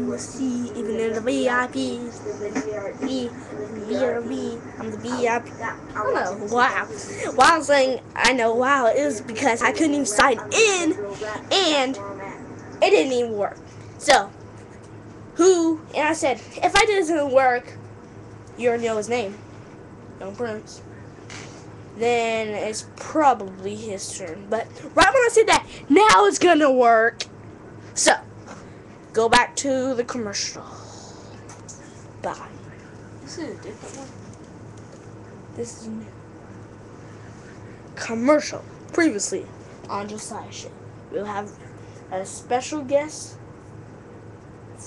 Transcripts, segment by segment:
you will see, even in the VIP. B, B, I'm the VIP. I don't know, wow. Why I'm saying I know wow is because I couldn't even sign in and it didn't even work. So, who, and I said, if I didn't work, you already know his name. Young Prince. Then it's probably his turn. But right when I said that, now it's gonna work. So, go back to the commercial. Bye. This is a different one. This is new. Commercial. Previously on Josiah Shit. We'll have a special guest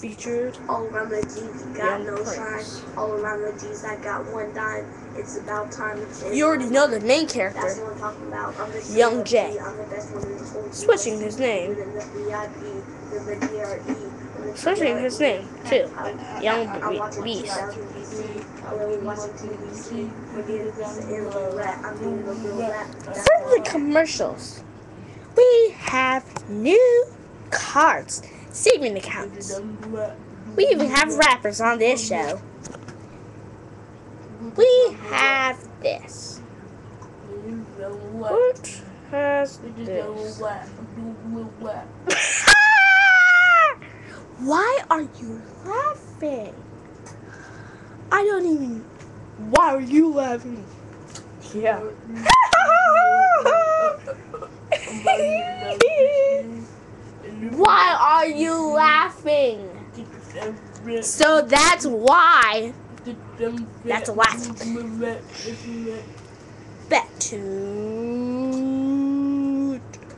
featured. All around the G's, got Young no Prince. shine. All around the G's, I got one dime. It's about time change. You already know the main That's character. what I'm talking about. I'm the Young Jay. I'm the best one in the whole Switching his name. Within the VIP, within the DRE, within the Switching his name too. Young I- I Be- watch it Beast. 2000 BC. I really watch it TVC. Maybe it's in the rap. I'm doing the real rap. That's For the commercials, we have new cards, saving accounts. We even have rappers on this show. We have this. What has this? Why are you laughing? I don't even. Why are you laughing? Yeah. Why are you laughing? So that's why. That's a laugh. Back to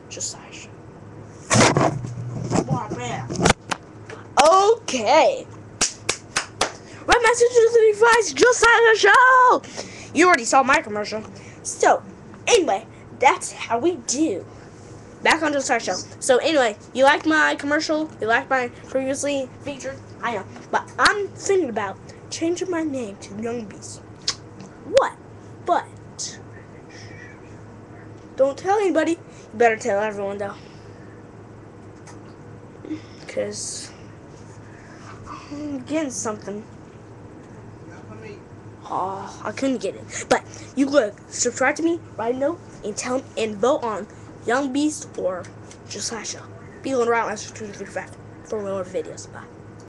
Josiah. Okay. Rap Master 235 Josiah Show. You already saw my commercial. So, anyway, that's how we do. Back on Josiah Show. So, anyway, you like my commercial? You like my previously featured? I know. But I'm thinking about changing my name to Young Beast. What? But, don't tell anybody. You better tell everyone, though. Because I'm getting something. Oh, I couldn't get it. But you look, subscribe to me, write a note, and tell and vote on Young Beast or Josiah. Be on Rap Master 235 for more videos. Bye.